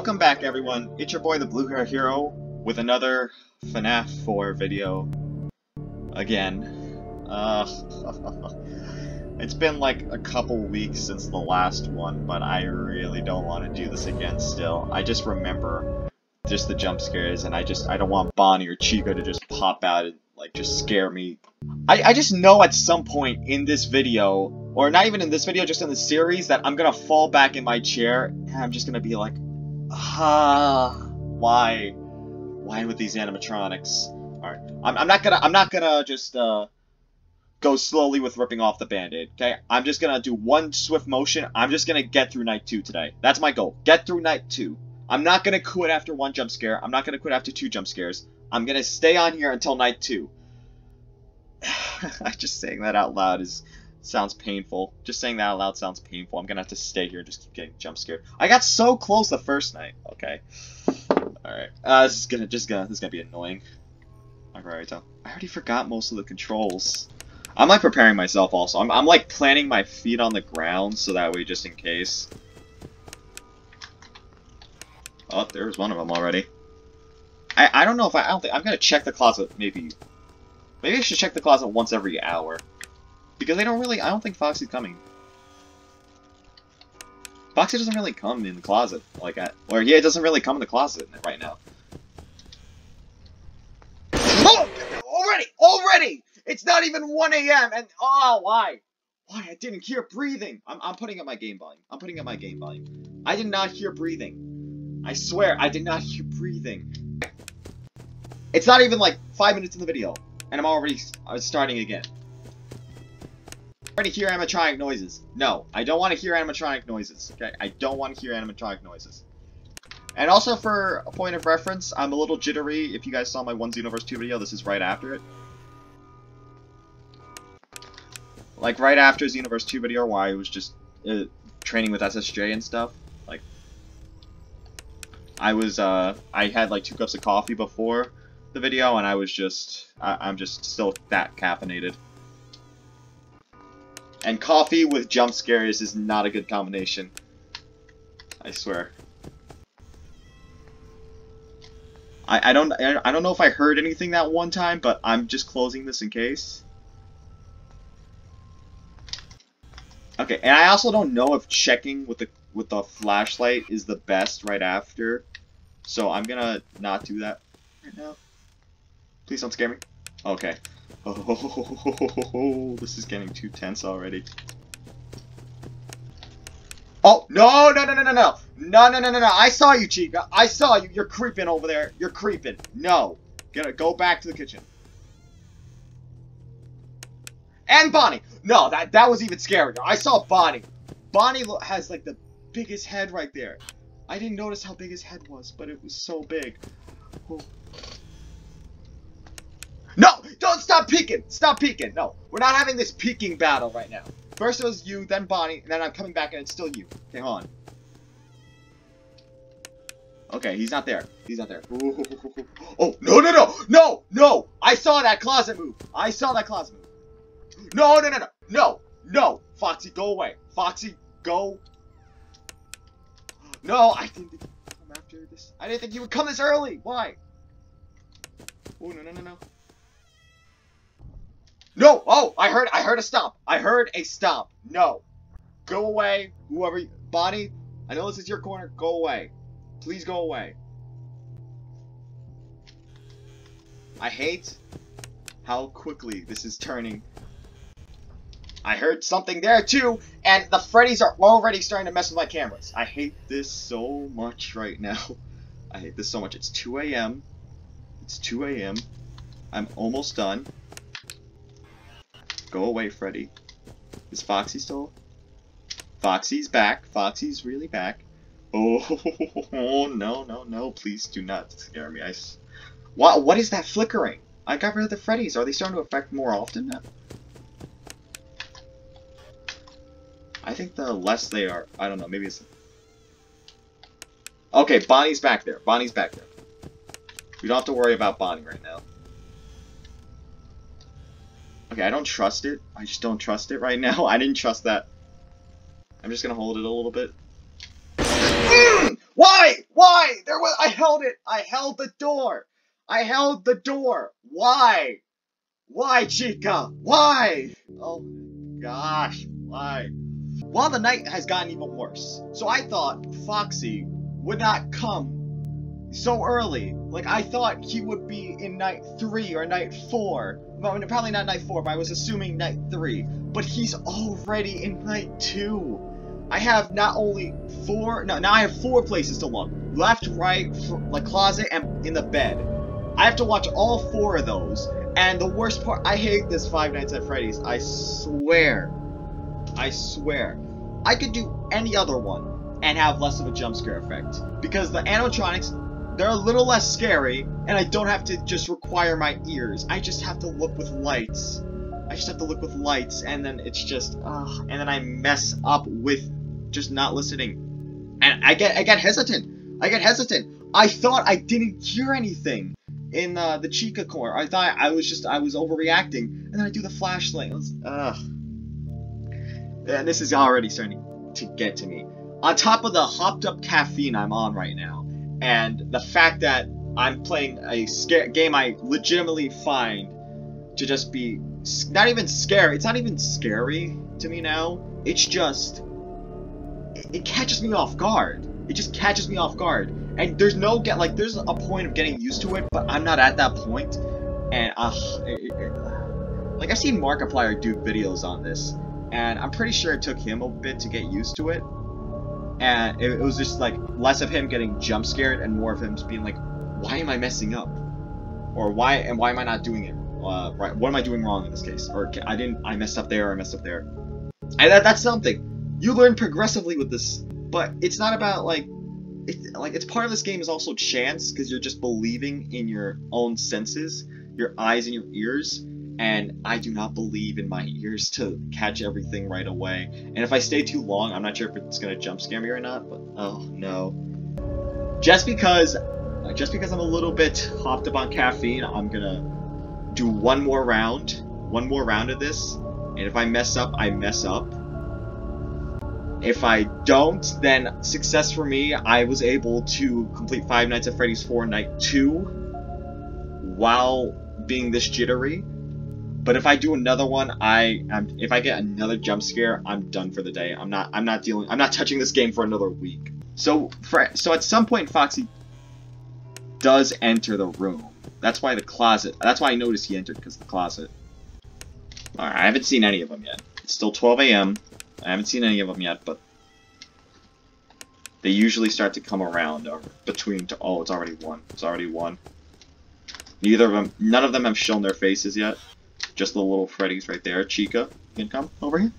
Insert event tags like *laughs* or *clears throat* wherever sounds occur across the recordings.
Welcome back everyone, it's your boy the Blue Hair Hero with another FNAF 4 video. Again. Uh, *laughs* it's been like a couple weeks since the last one, but I really don't want to do this again still. I just remember just the jump scares and I just, I don't want Bonnie or Chica to just pop out and like just scare me. I, I just know at some point in this video, or not even in this video, just in the series, that I'm gonna fall back in my chair and I'm just gonna be like, ah, *sighs* why? Why with these animatronics? Alright, I'm, I'm not gonna, I'm not gonna just, uh, go slowly with ripping off the band-aid, okay? I'm just gonna do one swift motion, I'm just gonna get through night two today. That's my goal, get through night two. I'm not gonna quit after one jump scare, I'm not gonna quit after two jump scares. I'm gonna stay on here until night two. *sighs* *laughs* just saying that out loud is sounds painful. Just saying that out loud sounds painful. I'm gonna have to stay here and just keep getting jump scared. I got so close the first night. Okay. Alright. Uh, this is gonna just gonna this is gonna be annoying. Alright, I already forgot most of the controls. I'm like preparing myself also. I'm I'm like planting my feet on the ground so that way just in case. Oh, there's one of them already. I I don't know if I, I don't think I'm gonna check the closet maybe. Maybe I should check the closet once every hour. Because they don't really, I don't think Foxy's coming. Foxy doesn't really come in the closet like that. Or yeah, it doesn't really come in the closet right now. Oh! Already! Already! It's not even 1 a.m. and oh why? Why? I didn't hear breathing. I'm, I'm putting up my game volume. I'm putting up my game volume. I did not hear breathing. I swear, I did not hear breathing. It's not even like five minutes in the video, and I'm already uh, starting again to hear animatronic noises. No, I don't want to hear animatronic noises. Okay, I don't want to hear animatronic noises. And also for a point of reference, I'm a little jittery. If you guys saw my One Xenoverse 2 video, this is right after it. Like right after Xenoverse 2 video where I was just uh, training with SSJ and stuff. Like, I was, uh, I had like two cups of coffee before the video and I was just, I I'm just still that caffeinated. And coffee with jump scares is not a good combination. I swear. I, I don't I don't know if I heard anything that one time, but I'm just closing this in case. Okay, and I also don't know if checking with the with the flashlight is the best right after. So I'm gonna not do that right now. Please don't scare me. Okay. Oh, *laughs* this is getting too tense already. Oh, no, no, no, no, no, no. No, no, no, no, no. I saw you, Chica. I saw you. You're creeping over there. You're creeping. No. Gonna go back to the kitchen. And Bonnie. No, that, that was even scarier. I saw Bonnie. Bonnie has, like, the biggest head right there. I didn't notice how big his head was, but it was so big. Oh. Don't stop peeking! Stop peeking! No, we're not having this peeking battle right now. First it was you, then Bonnie, and then I'm coming back and it's still you. Okay, hold on. Okay, he's not there. He's not there. Ooh. *laughs* Oh, no, no, no! No! No! I saw that closet move! I saw that closet move. No, no, no, no! No! No! Foxy, go away! Foxy, go! No, I didn't come after this. I didn't think you would come this early! Why? Oh, no, no, no, no. No! Oh, I heard I heard a stomp. I heard a stomp. No. Go away. Whoever you, Bonnie, I know this is your corner. Go away. Please go away. I hate how quickly this is turning. I heard something there too, and the Freddy's are already starting to mess with my cameras. I hate this so much right now. *laughs* I hate this so much. It's 2 a.m. It's 2 a.m. I'm almost done. Go away, Freddy. Is Foxy still? Foxy's back. Foxy's really back. *laughs* Oh, no, no, no. Please do not scare me. I... What, what is that flickering? I got rid of the Freddy's. Are they starting to affect more often now? I think the less they are, I don't know, maybe it's... Okay, Bonnie's back there. Bonnie's back there. We don't have to worry about Bonnie right now. Okay, I don't trust it. I just don't trust it right now. *laughs* I didn't trust that. I'm just gonna hold it a little bit. Why? *clears throat* Why? Why? There was I held it. I held the door. I held the door. Why? Why, Chica? Why? Oh gosh, why? Well, the night has gotten even worse. So I thought Foxy would not come so early. Like, I thought he would be in night 3 or night 4. Well, probably not night 4, but I was assuming night 3. But he's already in night 2. I have not only four, no, now I have four places to look. Left, right, like closet, and in the bed. I have to watch all four of those. And the worst part, I hate this Five Nights at Freddy's. I swear. I swear. I could do any other one and have less of a jump scare effect. Because the animatronics, they're a little less scary, and I don't have to just require my ears. I just have to look with lights. I just have to look with lights, and then it's just, uh, and then I mess up with just not listening. And I get, I get hesitant. I get hesitant. I thought I didn't hear anything in uh, the Chica core. I thought I was just, I was overreacting. And then I do the flashlight. Was, ugh. And this is already starting to get to me. On top of the hopped up caffeine I'm on right now, and the fact that I'm playing a game I legitimately find to just be not even scary. It's not even scary to me now. It's just it, it catches me off guard. It just catches me off guard. And there's no get like there's a point of getting used to it, but I'm not at that point. And uh, it, it, like I've seen Markiplier do videos on this, and I'm pretty sure it took him a bit to get used to it. And it, it was just like less of him getting jump scared and more of him being like, why am I messing up? Or why and why am I not doing it? Uh, right, what am I doing wrong in this case? Or I didn't, I messed up there, or I messed up there. And that, that's something. You learn progressively with this, but it's not about like like it's part of this game is also chance because you're just believing in your own senses, your eyes and your ears. And I do not believe in my ears to catch everything right away. And if I stay too long, I'm not sure if it's gonna jump scare me or not. But oh no! Just because, just because I'm a little bit hopped up on caffeine, I'm gonna do one more round, one more round of this. And if I mess up, I mess up if I don't, then success for me, I was able to complete Five Nights at Freddy's 4 Night 2 while being this jittery. But if I do another one, I am if I get another jump scare, I'm done for the day. I'm not I'm not dealing I'm not touching this game for another week. So for, so at some point Foxy does enter the room. That's why the closet. That's why I noticed he entered because the closet. Alright, I haven't seen any of them yet. It's still 12 a.m. I haven't seen any of them yet, but they usually start to come around or between to oh it's already one. It's already one. Neither of them none of them have shown their faces yet. Just the little Freddy's right there. Chica, can come over here.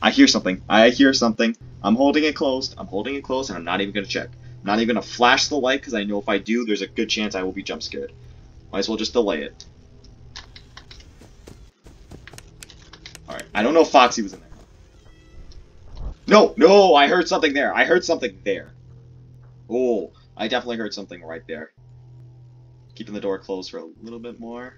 I hear something. I hear something. I'm holding it closed. I'm holding it closed and I'm not even gonna check. I'm not even gonna flash the light because I know if I do there's a good chance I will be jump scared. Might as well just delay it. Alright, I don't know if Foxy was in there. No, no, I heard something there. I heard something there. Oh, I definitely heard something right there. Keeping the door closed for a little bit more.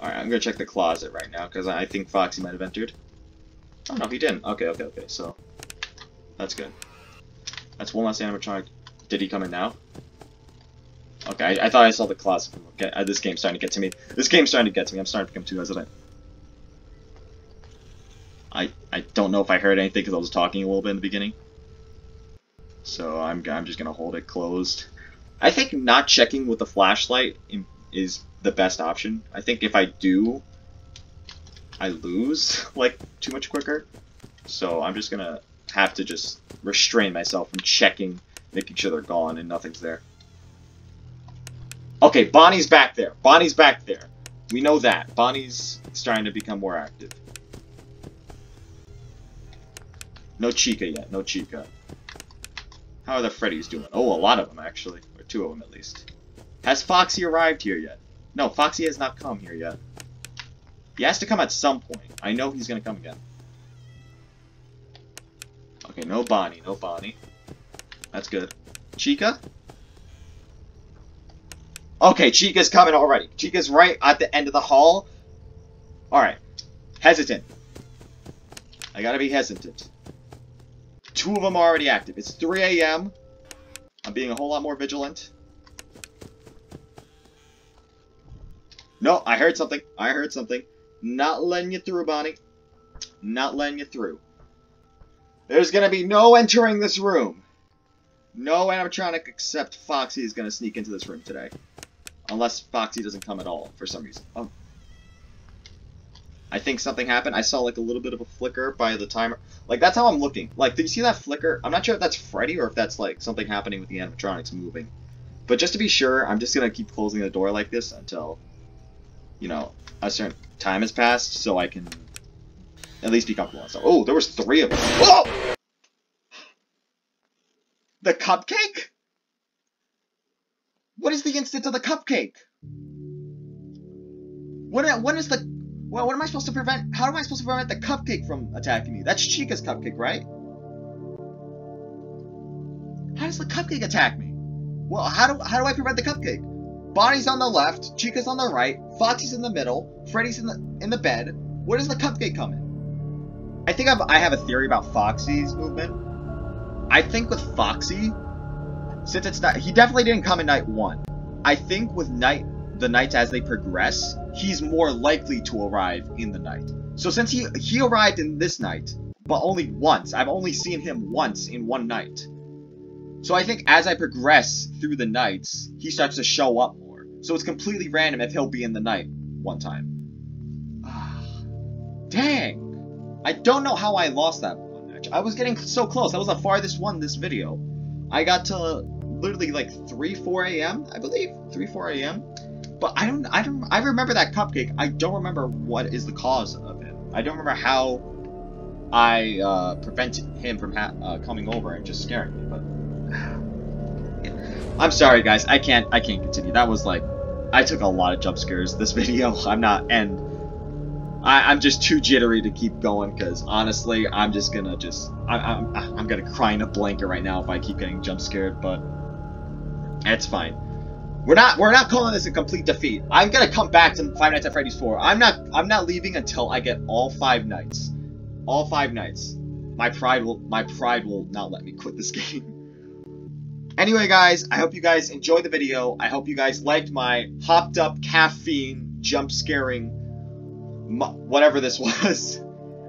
Alright, I'm gonna check the closet right now, because I think Foxy might have entered. Oh, no, he didn't. Okay, okay, okay, so... That's good. That's one less animatronic. Did he come in now? Okay, I, I, thought I saw the closet. Okay, uh, this game's starting to get to me. This game's starting to get to me. I'm starting to become too hesitant. I I don't know if I heard anything because I was talking a little bit in the beginning. So I'm I'm just gonna hold it closed. I think not checking with the flashlight is the best option. I think if I do, I lose *laughs* like too much quicker. So I'm just gonna have to just restrain myself from checking, making sure they're gone and nothing's there. Okay, Bonnie's back there. Bonnie's back there. We know that. Bonnie's starting to become more active. No Chica yet. No Chica. How are the Freddy's doing? Oh, a lot of them, actually. Or two of them, at least. Has Foxy arrived here yet? No, Foxy has not come here yet. He has to come at some point. I know he's to come again. Okay, no Bonnie. No Bonnie. That's good. Chica? Okay, Chica's coming already. Chica's right at the end of the hall. Alright. Hesitant. I gotta be hesitant. Two of them are already active. It's 3 a.m. I'm being a whole lot more vigilant. No, I heard something. I heard something. Not letting you through, Bonnie. Not letting you through. There's gonna be no entering this room. No animatronic except Foxy is gonna sneak into this room today. Unless Foxy doesn't come at all for some reason. Oh. I think something happened. I saw like a little bit of a flicker by the timer. Like that's how I'm looking. Like, did you see that flicker? I'm not sure if that's Freddy or if that's like something happening with the animatronics moving. But just to be sure, I'm just gonna keep closing the door like this until, you know, a certain time has passed, so I can at least be comfortable. So, oh, there was three of them. The cupcake? What is the instant of the cupcake? What, what is the... Well, what am I supposed to prevent? How am I supposed to prevent the cupcake from attacking me? That's Chica's cupcake, right? How does the cupcake attack me? Well, how do, how do I prevent the cupcake? Bonnie's on the left, Chica's on the right, Foxy's in the middle, Freddy's in the in the bed. Where does the cupcake come in? I think I've, I have a theory about Foxy's movement. I think with Foxy, since it's not, he definitely didn't come in night one. I think with night the nights as they progress, he's more likely to arrive in the night. So since he he arrived in this night, but only once, I've only seen him once in one night. So I think as I progress through the nights, he starts to show up. So it's completely random if he'll be in the night one time. Dang! I don't know how I lost that one match. I was getting so close. That was the farthest one this video. I got to literally like 3, 4 a.m. I believe 3, 4 a.m. But I don't, I don't, I remember that cupcake. I don't remember what is the cause of it. I don't remember how I uh, prevented him from uh, coming over and just scaring me. But I'm sorry, guys. I can't, I can't continue. That was like, I took a lot of jump scares this *laughs* video. I'm not, and I, am just too jittery to keep going because honestly, I'm just gonna just, I, I'm, I'm gonna cry in a blanket right now if I keep getting jump scared. But it's fine. We're not we're not calling this a complete defeat. I'm gonna come back to Five Nights at Freddy's 4. I'm not I'm not leaving until I get all five nights. All five nights. My pride will my pride will not let me quit this *laughs* game. Anyway, guys, I hope you guys enjoyed the video. I hope you guys liked my hopped up caffeine jump scaring whatever this *laughs* was.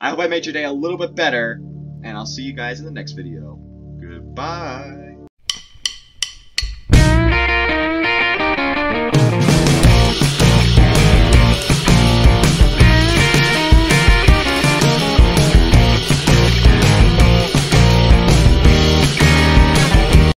I hope I made your day a little bit better, and I'll see you guys in the next video. Goodbye.